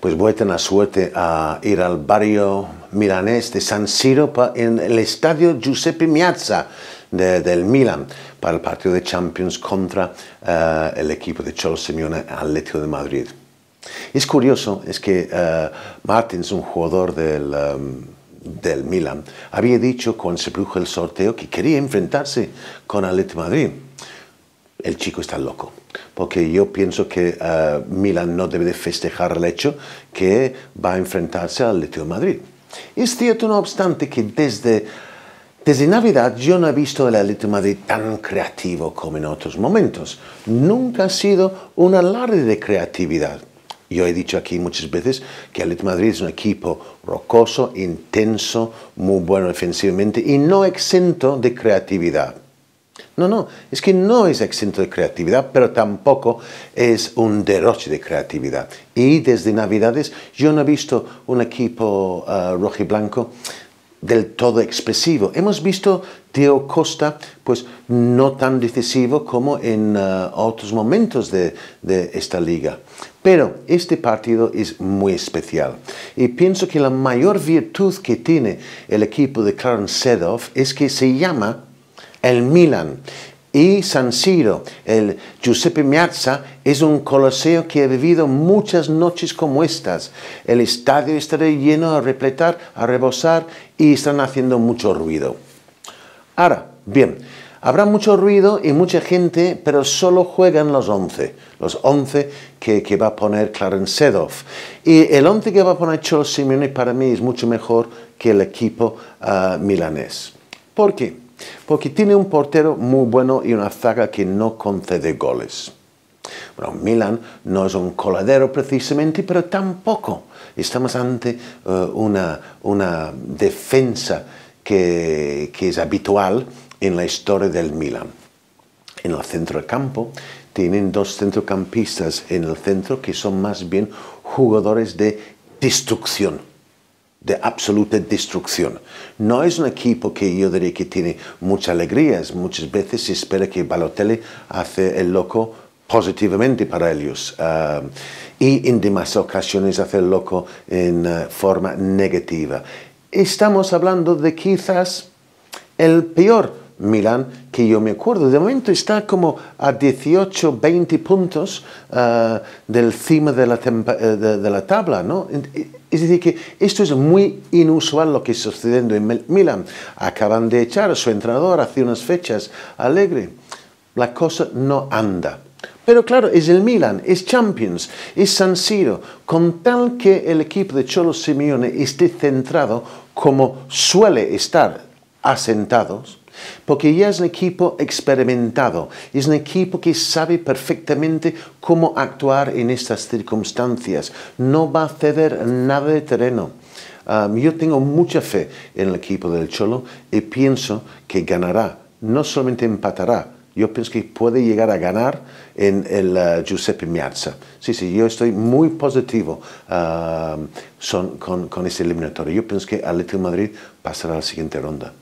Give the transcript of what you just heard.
pues voy a suerte a ir al barrio milanés de San Siro en el estadio Giuseppe Miazza del Milan para el partido de Champions contra eh, el equipo de Cholo Simeone Atlético de Madrid. Es curioso, es que uh, Martins, un jugador del, um, del Milan, había dicho cuando se produjo el sorteo que quería enfrentarse con Atlético de Madrid. El chico está loco porque yo pienso que uh, Milan no debe de festejar el hecho que va a enfrentarse al Atlético Madrid. Es cierto, no obstante, que desde, desde Navidad yo no he visto el Atlético Madrid tan creativo como en otros momentos. Nunca ha sido un alarde de creatividad. Yo he dicho aquí muchas veces que el Atlético Madrid es un equipo rocoso, intenso, muy bueno defensivamente y no exento de creatividad. No, no, es que no es exento de creatividad, pero tampoco es un derroche de creatividad. Y desde Navidades yo no he visto un equipo uh, rojo y blanco del todo expresivo. Hemos visto Diego Costa, pues no tan decisivo como en uh, otros momentos de, de, esta liga. Pero este partido es muy especial y pienso que la mayor virtud que tiene el equipo de Clarence Sedoff es que se llama el Milan y San Siro, el Giuseppe Miazza, es un coliseo que ha vivido muchas noches como estas. El estadio estará lleno a repletar, a rebosar y están haciendo mucho ruido. Ahora, bien, habrá mucho ruido y mucha gente, pero solo juegan los 11, los 11 que, va a poner Clarence Sedoff. Y el 11 que va a poner Cholo Simeone para mí es mucho mejor que el equipo uh, milanés. ¿Por qué? Porque tiene un portero muy bueno y una zaga que no concede goles. Bueno, Milan no es un coladero precisamente, pero tampoco estamos ante uh, una, una, defensa que, que, es habitual en la historia del Milan. En el centro del campo tienen dos centrocampistas en el centro que son más bien jugadores de destrucción de absoluta destrucción. No es un equipo que yo diría que tiene muchas alegrías. Muchas veces se espera que Balotelli hace el loco positivamente para ellos uh, y en demás ocasiones hace el loco en uh, forma negativa. Estamos hablando de quizás el peor Milán que yo me acuerdo. De momento está como a 18, 20 puntos uh, del cima de la, la, tabla, ¿no? Es decir, que esto es muy inusual lo que está sucediendo en Milán. Acaban de echar a su entrenador hace unas fechas, alegre. La cosa no anda. Pero claro, es el Milan, es Champions, es San Siro, con tal que el equipo de Cholo Simeone esté centrado como suele estar asentados, porque ya es un equipo experimentado, es un equipo que sabe perfectamente cómo actuar en estas circunstancias, no va a ceder nada de terreno. Um, yo tengo mucha fe en el equipo del Cholo y pienso que ganará, no solamente empatará, yo pienso que puede llegar a ganar en el uh, Giuseppe Miazza. Sí, sí, yo estoy muy positivo um, son, con, con ese eliminatorio. Yo pienso que Atlético Madrid pasará a la siguiente ronda.